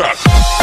cut.